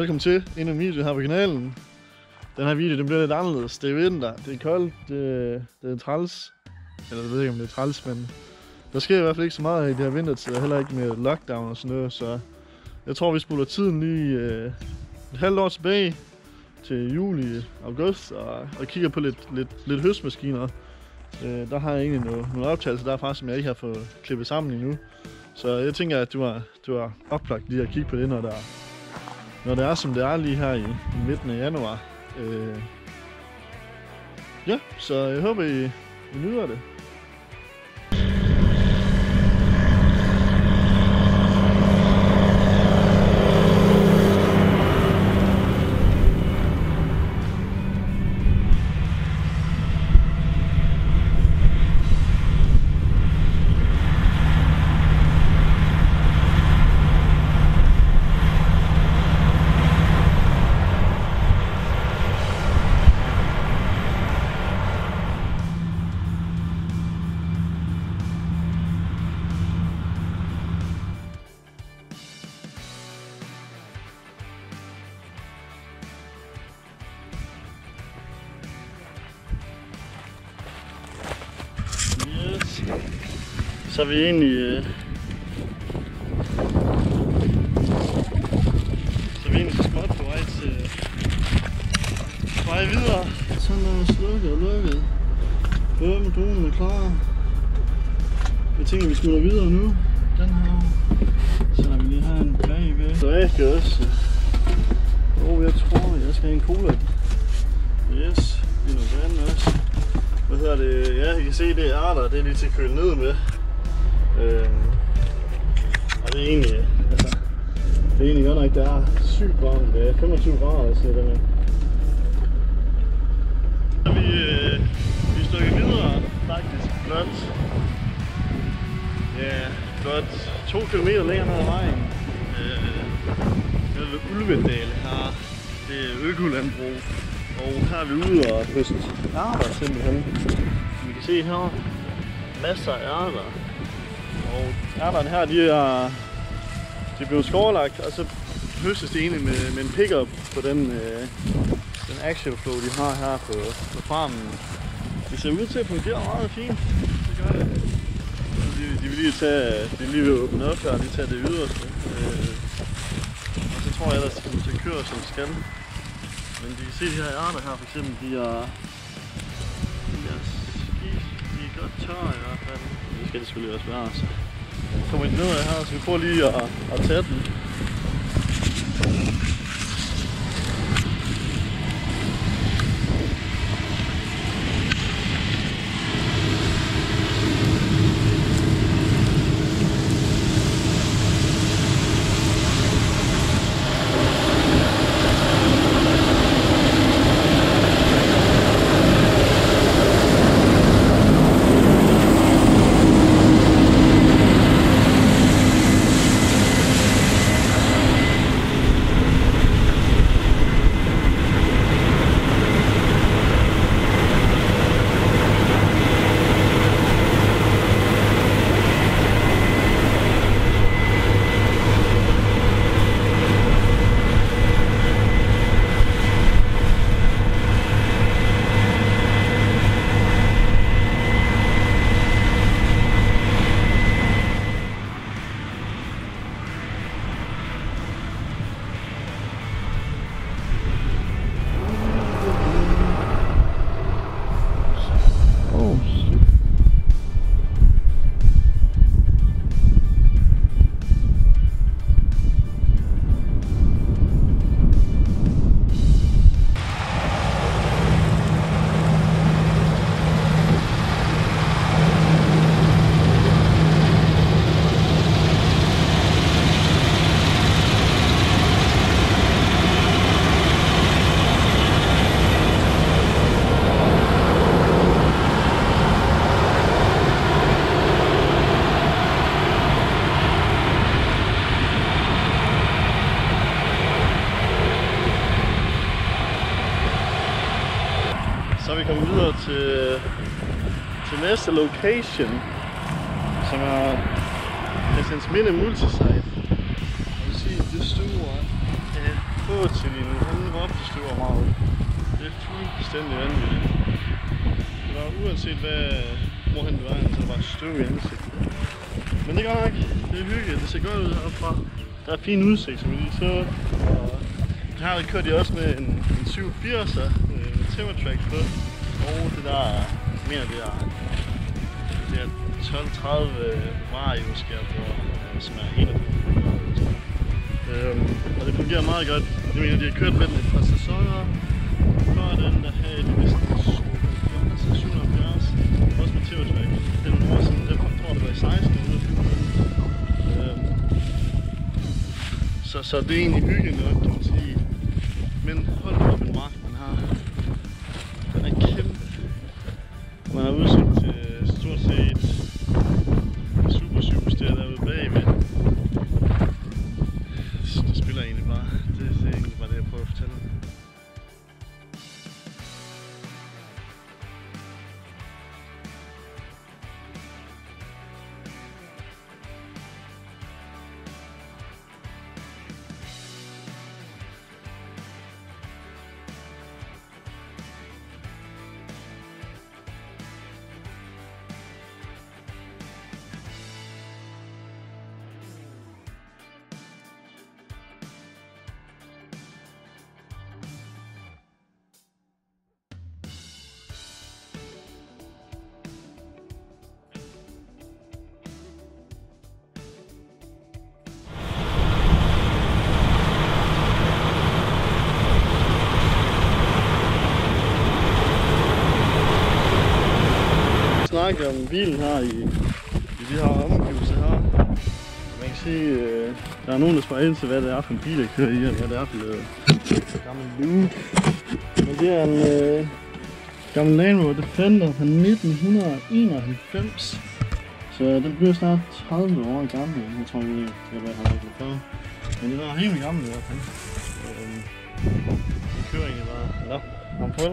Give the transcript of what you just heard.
Velkommen til endnu en video her på kanalen. Den her video den bliver lidt anderledes. Det er vinter, det er koldt, det, det er træls. Eller jeg ved ikke om det er træls, men der sker i hvert fald ikke så meget i det her vintertid, heller ikke med lockdown og sådan noget, så jeg tror vi spoler tiden lige øh, et halvt år tilbage til juli, august og, og kigger på lidt, lidt, lidt høstmaskiner. Øh, der har jeg egentlig nogle, nogle optagelser derfra, som jeg ikke har fået klippet sammen endnu. Så jeg tænker, at du har, du har oplagt lige at kigge på det, når der, når det er, som det er lige her i, i midten af januar. Øh, ja, så jeg håber, I, I nyder det. Så er vi egentlig... Øh... Så er vi egentlig så småt på vej til... På vej videre. Sådan er slukket og lukket. Bum, dronen er klar. Jeg tænker, vi smutter videre nu. Den her. Så lader vi lige have en bagved. Så jeg skal også... Øh, åh, oh, jeg tror, jeg skal have en cola. Yes, lige noget vand også. Hvad hedder det? Ja, I kan se, det er arter. Det er lige til at køle ned med. Øh, og det er egentlig, altså, det er egentlig godt nok, der er sygt varmt. Det er 25 grader, jeg siger det med. Vi, øh, vi er videre, faktisk blot, ja, blot 2 km længere ned ad vejen. Øh, nede ved Ulvedal her. Det er økolandbrug. Og her er vi ude og høste ærter simpelthen. Som I kan se her, masser af ærter. Og ærterne her, de er, de er blevet skovlagt, og så høstes det egentlig med, med en pickup på den, øh, den action flow, de har her på, på farmen. Det ser ud til at fungere meget fint. Det gør det. De, de vil lige tage, de er lige ved at åbne op her, og lige tage det yderste. Øh, og så tror jeg ellers, de kommer til at køre, som skal. Men de kan se de her ærter her for eksempel, de er, de er skidt, de er godt tørre i hvert fald. Det skal det selvfølgelig også være, så kommer vi ned her, så vi prøver lige at, at tage den. Komme videre til, til næste location, som er Christians Minde Multisite. Jeg vil sige, det store, øh, få til din nu. Han det stuer meget. Det er fuldstændig vanvittigt. Det var uanset hvad, hvor han var, så var støv i ansigtet. Men det er godt nok. Det er hyggeligt. Det ser godt ud herfra. Der er fin udsigt, som vi lige så. Og her kørte de også med en, en 87'er øh, med Timbertrack på. Og det der, jeg mener det der. det er 1230 Vario skær på, øh, som er 21. Øhm, og det fungerer meget godt. Jeg mener, de har kørt med den et par sæsoner. Før den, der havde de vist 77, også med Timbertrack. Det er nogle år siden, jeg tror det var i 16 ude af øhm, så, så det er egentlig hyggeligt nok, snakke om bilen her i, i de her omgivelser her. Man kan sige, øh, der er nogen, der spørger ind til, hvad det er for en bil, jeg kører i, og hvad det er for en gammel lue. Men det er en øh, gammel Land Rover Defender fra 1991. Så den bliver snart 30 år gammel. Jeg tror, det er, hvad jeg har rigtig for. Men den er helt gammel i hvert fald. Øh, den kører egentlig bare. Nå, kom på.